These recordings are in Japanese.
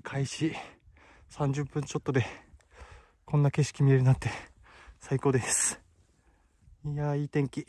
開始。30分ちょっとでこんな景色見れるなんて最高です。いやーいい天気。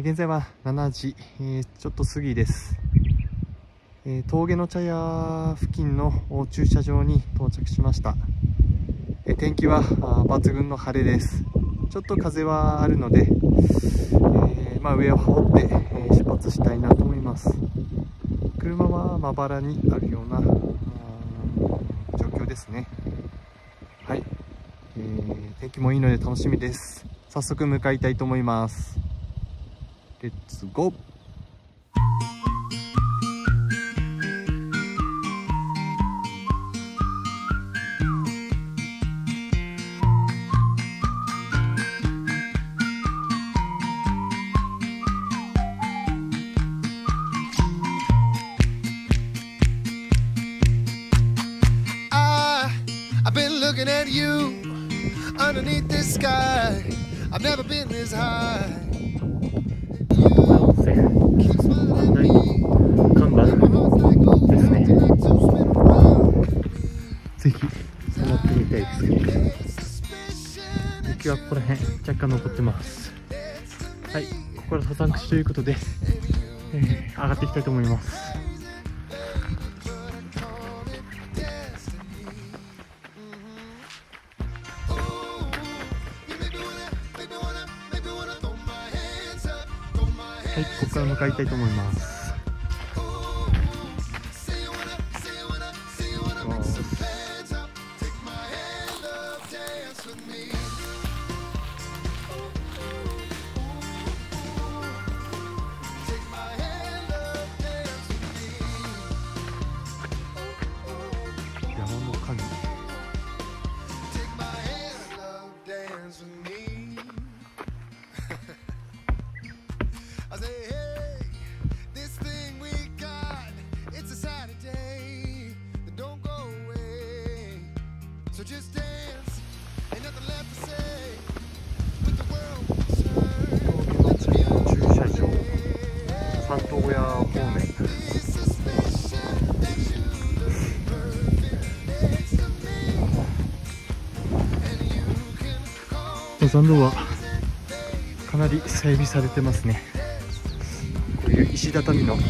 現在は7時、えーちょっと過ぎです、えー峠の茶屋付近の駐車場に到着しました、えー天気は抜群の晴れです。ちょっと風はあるので、えーまあ、上を羽織って、えー出発したいなと思います。車はまばらにあるような状況ですね。はい、えー天気もいいので楽しみです。早速向かいたいと思います。レッツゴー雪はここら辺若干残ってますはいここから登山口ということで、えー上がっていきたいと思いますはいここから向かいたいと思います登山道はかなり整備されてますね。こういう石畳の道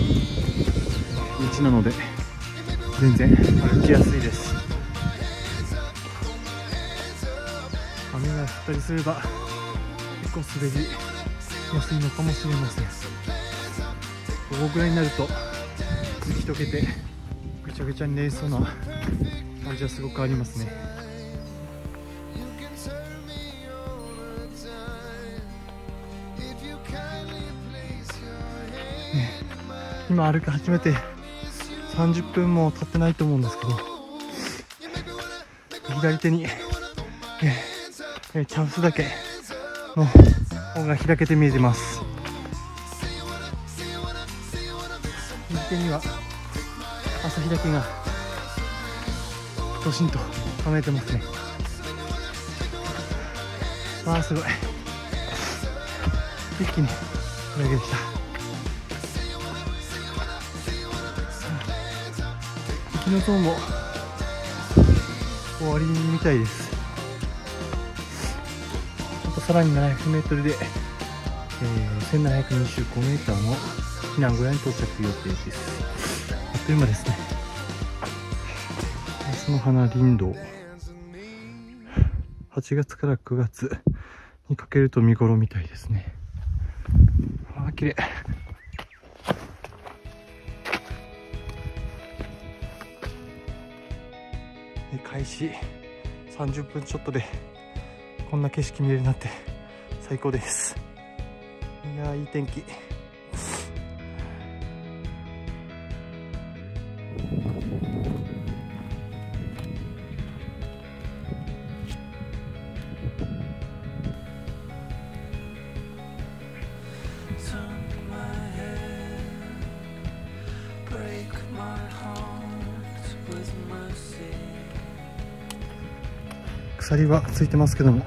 なので全然歩きやすいです。雨が降ったりすれば結構滑りやすいのかもしれません。午後ぐらいになると雪解けてぐちゃぐちゃになりそうな感じはすごくありますね今歩き始めて30分も経ってないと思うんですけど左手に、ええチャンスだけの方が開けて見えてます。右手には朝日岳がドシンと構えてますね。わあすごい。一気にこれでした。行きのゾーンも終わりみたいです。あとさらに 700m で、えー、1725m の避難小屋に到着予定です。あっという間ですね。その花林道。8月から9月にかけると見頃みたいですね。ああ綺麗。開始。30分ちょっとでこんな景色見れるなんて最高です。いやーいい天気。鎖はついてますけども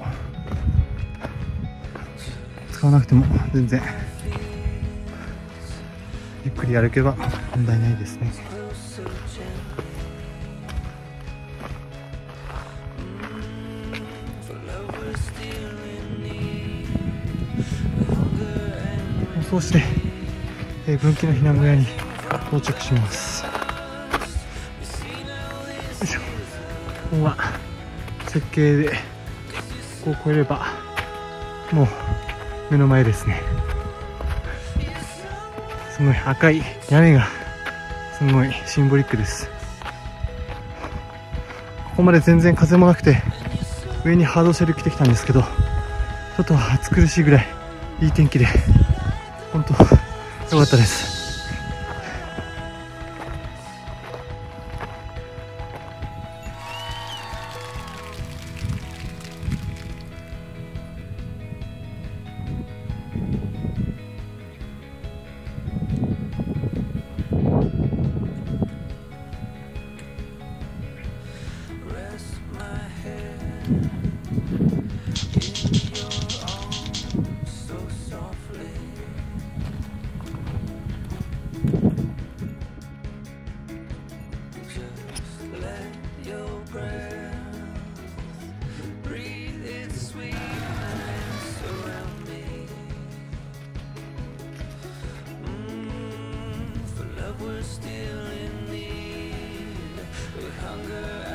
使わなくても全然ゆっくり歩けば問題ないですね。そうして、えー、分岐の避難小屋に到着します。よいしょ。ここは設計でここを越えればもう目の前ですね。すごい赤い屋根がすごいシンボリックです。ここまで全然風もなくて上にハードシェル着てきたんですけどちょっと暑苦しいぐらいいい天気で本当よかったです。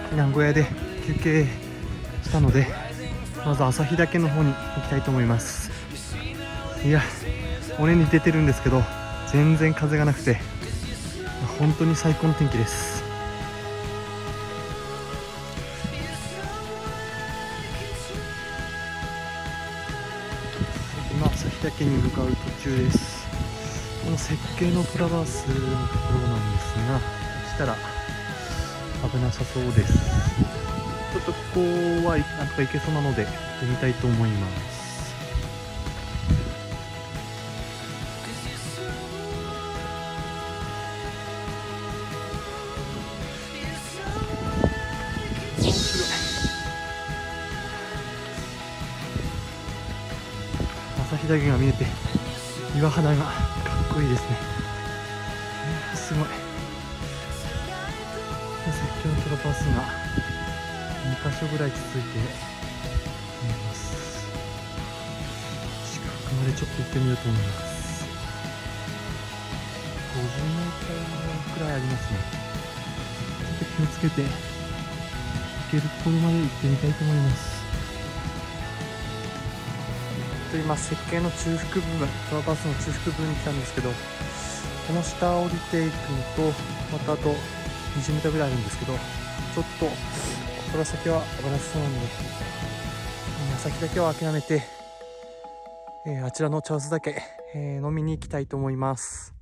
避難小屋で休憩したのでまず朝日岳の方に行きたいと思います。いや尾根に出てるんですけど全然風がなくて本当に最高の天気です。今朝日岳に向かう途中です。この設計のトラバースのところなんですが来たら危なさそうです。ちょっとここはなんとか行けそうなので行ってみたいと思います。朝日岳が見えて岩肌がかっこいいですね。すごい。絶叫トラバスが所ぐらい続いています。近くまでちょっと行ってみようと思います。50メートルくらいありますね。ちょっと気をつけて行けるところまで行ってみたいと思います。と今設計の中腹部分トラバースの中腹部分に来たんですけどこの下降りていくのとまたあと 20m ぐらいあるんですけどちょっとここから先は危なさそうなので先だけは諦めて、えー、あちらの茶臼岳、えー、飲みに行きたいと思います、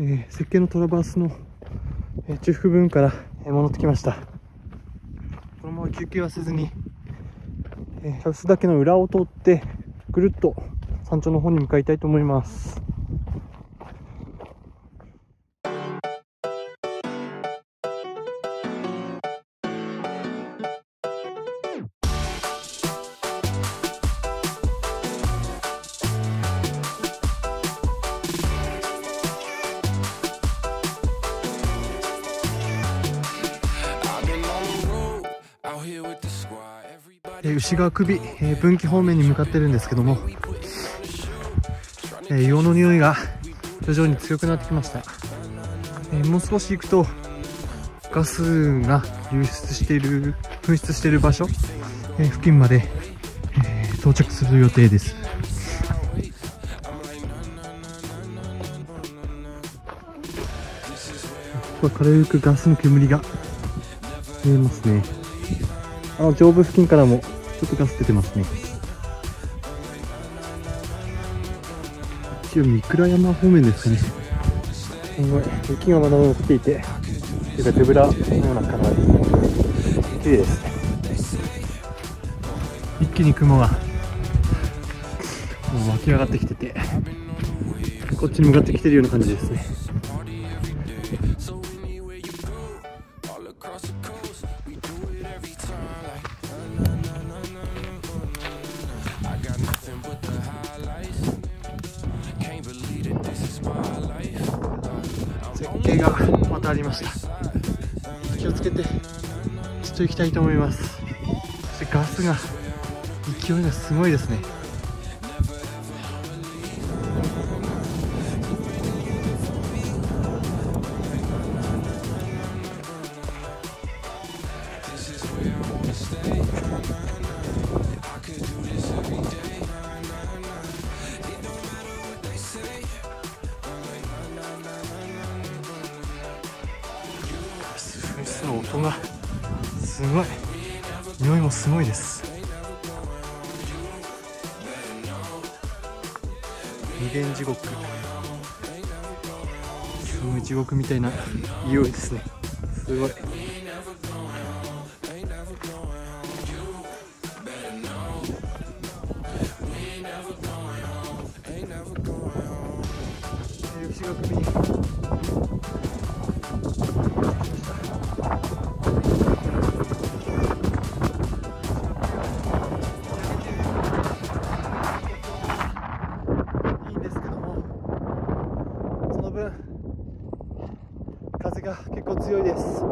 えー、設計のトラバースの、え中腹部分から、え戻ってきました。このまま休憩はせずにえー、茶臼岳の裏を通ってぐるっと山頂の方に向かいたいと思います。えー牛川首、えー分岐方面に向かってるんですけども、えー硫黄の匂いが徐々に強くなってきました、えーもう少し行くとガスが流出している噴出している場所、えー付近まで、えー到着する予定です。これ軽くガスの煙が見えますね。あの上部付近からもちょっとガス出てますね。一応三倉山方面ですかね。すごい。雪がまだ残っていて手が手ぶらのようなカラーです綺麗です。ね一気に雲がもう湧き上がってきててこっちに向かってきてるような感じですねと行きたいと思います。そしてガスが勢いがすごいですね。無限地獄。すごい地獄みたいな匂いですね。すごい。えー牛ヶ首に強いです。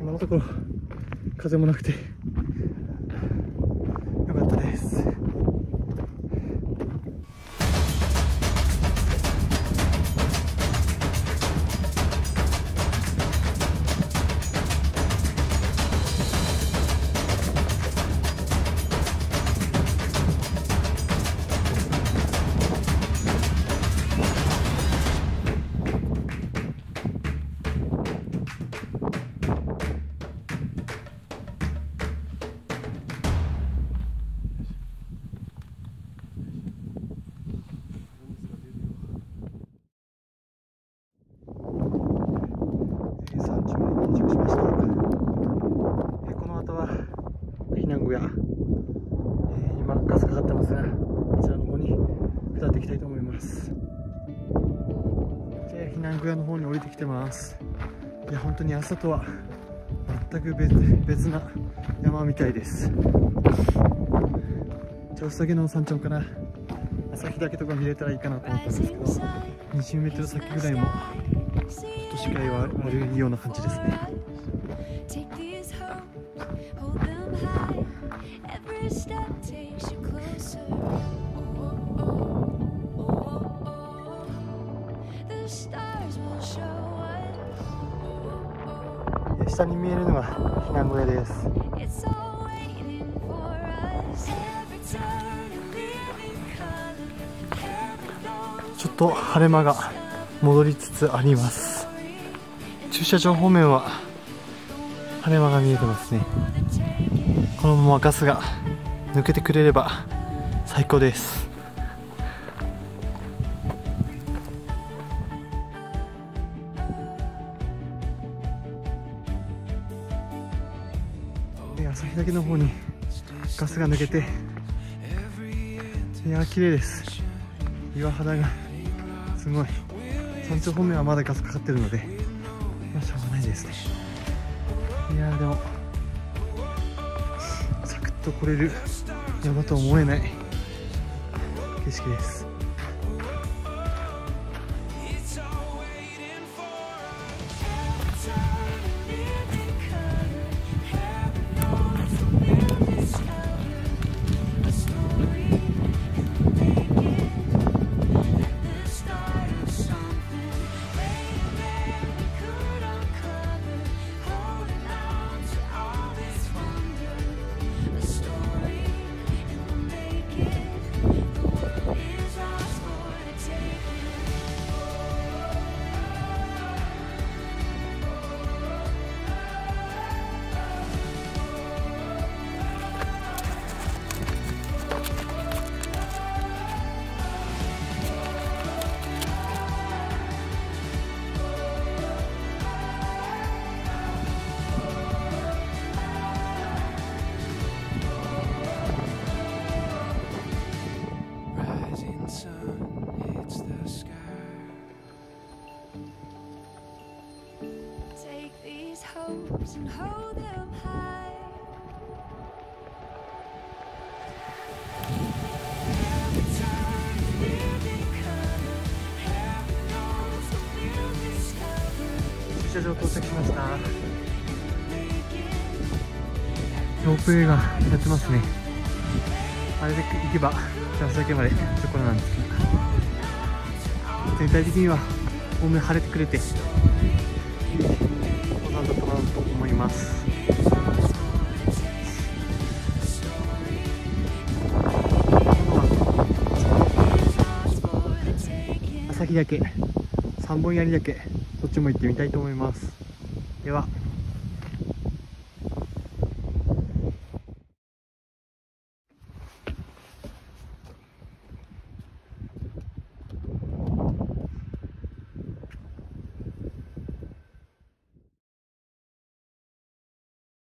今のところ風もなくて。きてます。いや本当に朝とは全く別別な山みたいです。調査岳の山頂から朝日岳とか見れたらいいかなと思ったんですけど20メートル先ぐらいもちょっと視界は悪いような感じですね下に見えるのが避難小屋です。ちょっと晴れ間が戻りつつあります。駐車場方面は晴れ間が見えてますね。このままガスが抜けてくれれば最高ですガスが抜けていやー綺麗です。岩肌がすごい。山頂方面はまだガスかかってるのでまあしょうがないですね。いやーでもサクッと来れる山とは思えない景色です。駐車場到着しましたロープウェイがやってますね。あれで行けば朝だけまでところなんですが全体的にはおおむね晴れてくれて登山だったなと思います。朝日岳三本槍岳そっちも行ってみたいと思います。では。